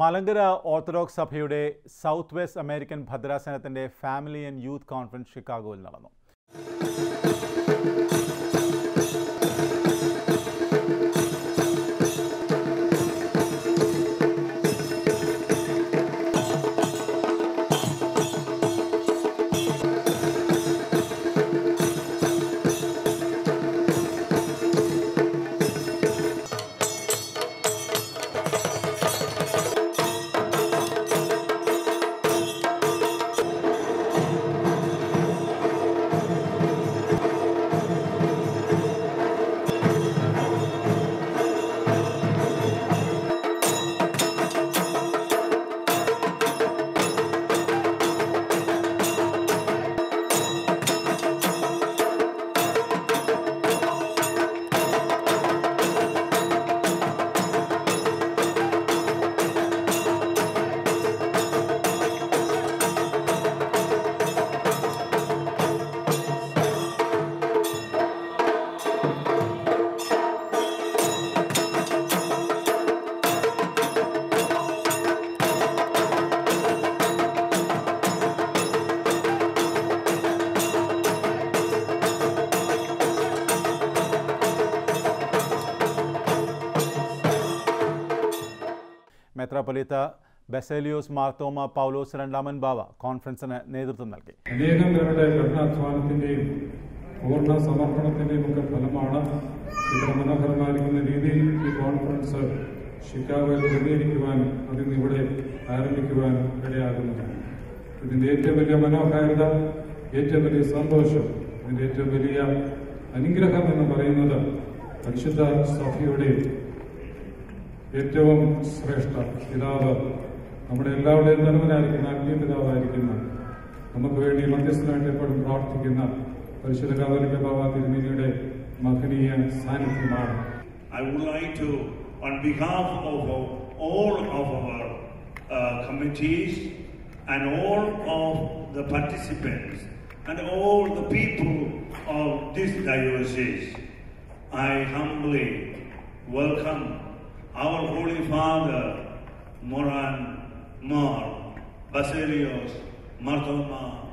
Malankara orthodox സഭയുടെ south west American ഭദ്രാസനത്തിന്റെ family and youth conference ഷിക്കാഗോയിൽ നടന്നു. മെത്രാപ്പൊലീത്ത ബെസേലിയോസ് മാർത്തോമ പൗലോസ് രണ്ടാമൻ ബാവ കോൺഫറൻസിന് നേതൃത്വം നൽകി. അനേകം പേരുടെ കഠിനാധ്വാനത്തിന്റെയും പൂർണ സമർപ്പണത്തിന്റെയും ഒക്കെ ഫലമാണ് ഇത്ര മനോഹരമായിരിക്കുന്ന രീതിയിൽ ഈ കോൺഫറൻസ് ഷിക്കാഗോയിൽ ക്രമീകരിക്കുവാൻ അതിന് ഇവിടെ ആരംഭിക്കുവാൻ ഇടയാകുന്നത്. ഇതിന്റെ ഏറ്റവും വലിയ മനോഹാരിത ഏറ്റവും വലിയ സന്തോഷം ഇതിന്റെ ഏറ്റവും വലിയ അനുഗ്രഹം എന്ന് പറയുന്നത് പരിശുദ്ധ സഭയുടെ ഏറ്റവും ശ്രേഷ്ഠ പിതാവ് നമ്മുടെ എല്ലാവരുടെയും ധർമ്മനായിരിക്കുന്ന ആത്മീയ പിതാവായിരിക്കുന്ന നമുക്ക് വേണ്ടി മധ്യസ്ഥനായിട്ട് എപ്പോഴും പ്രാർത്ഥിക്കുന്ന പരിശുദ്ധ കാതലിക ബാബ തിരുമേനിയുടെ മഹനീയ സാന്നിധ്യമാണ് I would like to, on behalf of all of our uh, committees and all of the participants and all the people of this diocese, I humbly welcome our Holy Father, Moran Mar, Basilios, Martoma,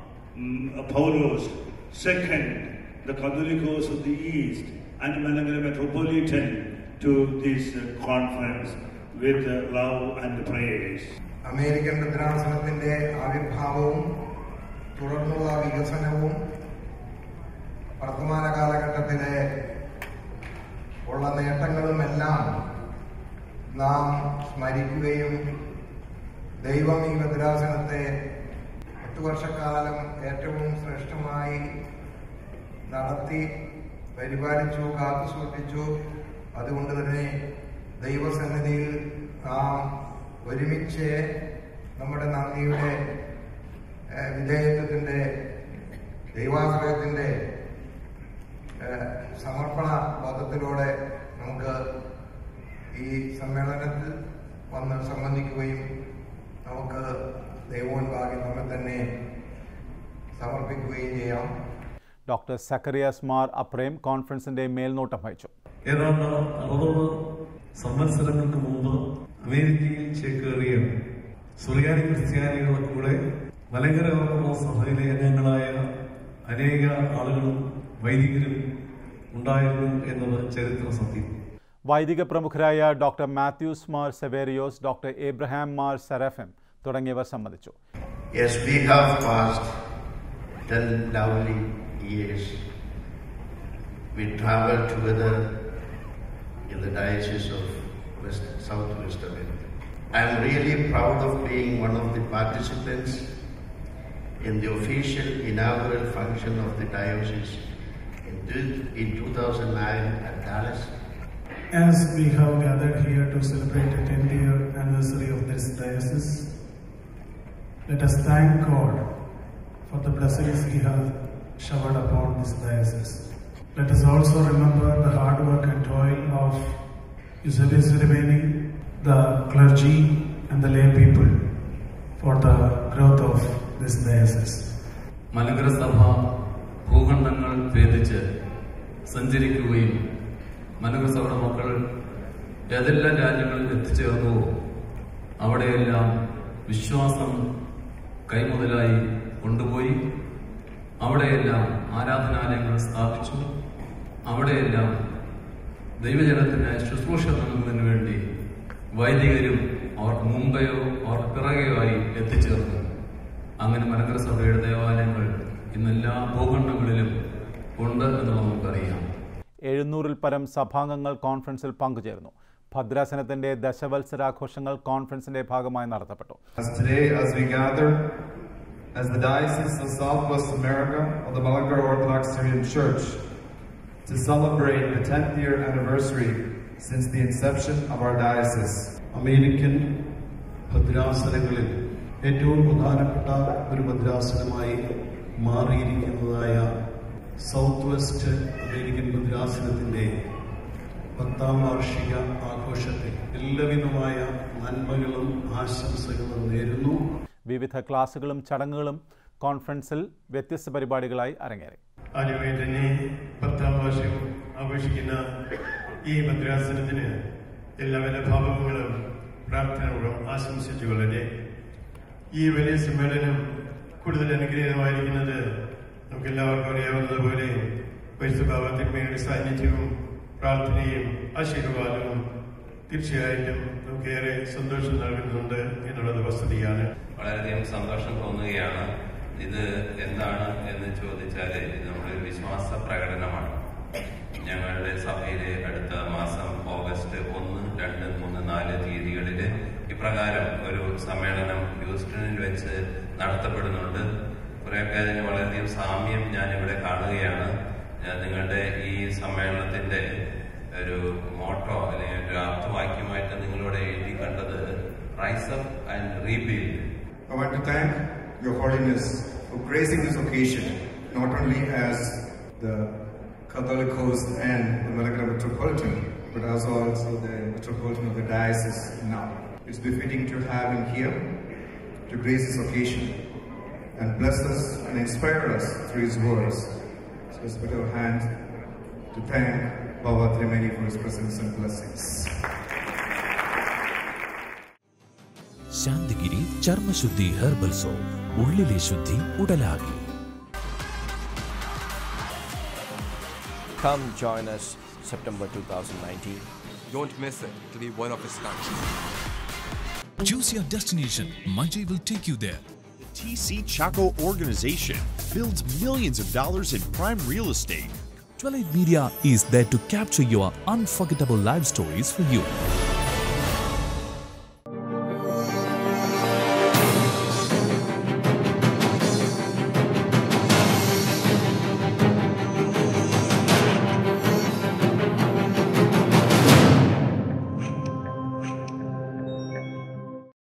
Paulus, second, the Catholicos of the East, and Malangara Metropolitan to this uh, conference with uh, love and praise. American ഭദ്രാസനത്തിന്റെ ആവിർഭാവവും തുടർന്നുള്ള വികസനവും വർത്തമാന കാലഘട്ടത്തിലെ ഉള്ള നേട്ടങ്ങളുമെല്ലാം നാം സ്മരിക്കുകയും ദൈവം ഈ ഭദ്രാസനത്തെ എട്ട് വർഷക്കാലം ഏറ്റവും ശ്രേഷ്ഠമായി നടത്തി പരിപാലിച്ചു കാത്തു സൂക്ഷിച്ചു അതുകൊണ്ട് തന്നെ ദൈവസന്നിധിയിൽ നാം ഒരുമിച്ച് നമ്മുടെ നന്ദിയുടെ വിധേയത്വത്തിന്റെ ദൈവാശ്രയത്തിന്റെ സമർപ്പണ ബോധത്തിലൂടെ നമുക്ക് ഈ സമ്മേളനത്തിൽ വന്ന് സംബന്ധിക്കുകയും നമുക്ക് ദൈവോൻപാകെ നമ്മെ തന്നെ സമർപ്പിക്കുകയും ചെയ്യാം. ഡോക്ടർ സക്കറിയാസ് മാർ അപ്രേം കോൺഫറൻസിന്റെ മേൽനോട്ടം വഹിച്ചു. ഏതാണ്ട് അറുപത് സംവത്സരങ്ങൾക്ക് മുമ്പ് അമേരിക്കയിൽ ചേക്കേറിയ സുറിയാനി ക്രിസ്ത്യാനികളുടെ കൂടെ മലങ്കര ഓർത്തഡോക്സ് സഭയിലെ അംഗങ്ങളായ അനേക ആളുകളും വൈദികരും ഉണ്ടായിരുന്നു എന്നത് ചരിത്ര സത്യം. വൈദിക പ്രമുഖരായ ഡോക്ടർ മാത്യൂസ് മാർ സെവേരിയോസ് ഡോക്ടർ എബ്രഹാം മാർ സെറഫം തുടങ്ങിയവർ സംബന്ധിച്ചു Yes, we have passed 10 lovely years. We traveled together in the Diocese of West, Southwest America. I am really proud of being one of the participants in the official inaugural function of the diocese in, two- in 2009 at Dallas. As we have gathered here to celebrate the 10th year anniversary of this diocese, let us thank God for the blessings He has showered upon this diocese. Let us also remember the hard work and toil of Eusebius Ceremony, the clergy, and the lay people for the growth of this diocese. Malankara സഭ ഭൂഖണ്ഡങ്ങൾ ഭേദിച്ച് സഞ്ചരിക്കുകയും സഭയുടെ മക്കൾ ഏതെല്ലാം രാജ്യങ്ങളിൽ എത്തിച്ചേർന്നുവോ അവിടെയെല്ലാം വിശ്വാസം കൈമുതലായി കൊണ്ടുപോയി. അവിടെയെല്ലാം ആരാധനാലയങ്ങൾ സ്ഥാപിച്ചു. അവിടെയെല്ലാം ദൈവജനത്തിന് ശുശ്രൂഷ നൽകുന്നതിന് വേണ്ടി വൈദികരും അവർക്ക് മുമ്പെയോ അവർ പിറകെയോ ആയി എത്തിച്ചേർന്നു. അങ്ങനെ മലങ്കര സഭയുടെ ദേവാലയങ്ങൾ എഴുന്നൂറിൽ പരം സഭാംഗങ്ങൾ കോൺഫറൻസിൽ പങ്കുചേർന്നു ഭദ്രാസനത്തിന്റെ ദശവത്സരാഘോഷങ്ങൾ കോൺഫറൻസിന്റെ ഭാഗമായി നടത്തപ്പെട്ടു As the Diocese of Southwest America of the Malankara Orthodox Syrian Church, to celebrate the 10th year anniversary since the inception of our diocese. American ഭദ്രാസനങ്ങളിൽ ഏറ്റവും പ്രധാനപ്പെട്ട ഒരു ഭദ്രാസനമായി മാറിയിരിക്കുന്നതായ സൗത്ത് വെസ്റ്റ് അമേരിക്കൻ ഭദ്രാസനത്തിന്റെ പത്താം വാർഷിക ആഘോഷത്തെ എല്ലാവിധമായ നന്മകളും ആശംസകളും നേരുന്നു. വിവിധ ക്ലാസുകളും ചടങ്ങുകളും കോൺഫറൻസിൽ വ്യത്യസ്ത പരിപാടികളായി അരങ്ങേറി. ആദ്യമായി തന്നെ പത്താം വാർഷികം ആഘോഷിക്കുന്ന ഈ ഭദ്രാസനത്തിന് എല്ലാവിധ ഭാവങ്ങളും പ്രാർത്ഥനകളും ആശംസിച്ചു വളരെ ഈ വലിയ സമ്മേളനം കൂടുതൽ അനുഗ്രഹീതമായിരിക്കുന്നത് നമുക്ക് എല്ലാവർക്കും അറിയാവുന്നതുപോലെ പരിശുഭാവത്തിന്മയുടെ സാന്നിധ്യവും പ്രാർത്ഥനയും ആശീർവാദവും തീർച്ചയായിട്ടും നമുക്കേറെ സന്തോഷം നൽകുന്നുണ്ട് എന്നുള്ളത് വസ്തുതയാണ് വളരെയധികം സന്തോഷം തോന്നുകയാണ്. ഇത് എന്താണ് എന്ന് ചോദിച്ചാൽ ഇത് നമ്മുടെ വിശ്വാസ പ്രകടനമാണ്. ഞങ്ങളുടെ സഭയിലെ അടുത്ത മാസം ഓഗസ്റ്റ് ഒന്ന് രണ്ട് മൂന്ന് നാല് തീയതികളിൽ ഇപ്രകാരം ഒരു സമ്മേളനം ഹ്യൂസ്റ്റണിൽ വെച്ച് നടത്തപ്പെടുന്നുണ്ട്. കുറേയൊക്കെ അതിന് വളരെയധികം സാമ്യം ഞാൻ ഇവിടെ കാണുകയാണ് ഞാൻ നിങ്ങളുടെ ഈ സമ്മേളനത്തിന്റെ ഒരു മോട്ടോ അല്ലെങ്കിൽ ഒരു ആപ്തവാക്യമായിട്ട് നിങ്ങളിവിടെ എഴുതി കണ്ടത് rise up and rebuild I want to thank Your Holiness for gracing this occasion, not only as the Catholicos and the Malagra Metropolitan, but also also the Metropolitan of the Diocese now. It's befitting to have him here to grace this occasion and bless us and inspire us through his words. So let's put our hands to thank Baba Trimeni for his presence and blessings. Santhigiri ചർമ്മശുദ്ധി herbal soap ഉള്ളിലെ ശുദ്ധി ഉടലാകെ Come join us September 2019. Don't miss it. It'll be one of its kind. Choose your destination. Manjay will take you there. TC Chaco organization builds millions of dollars in prime real estate. Twilight Media is there to capture your unforgettable life stories for you.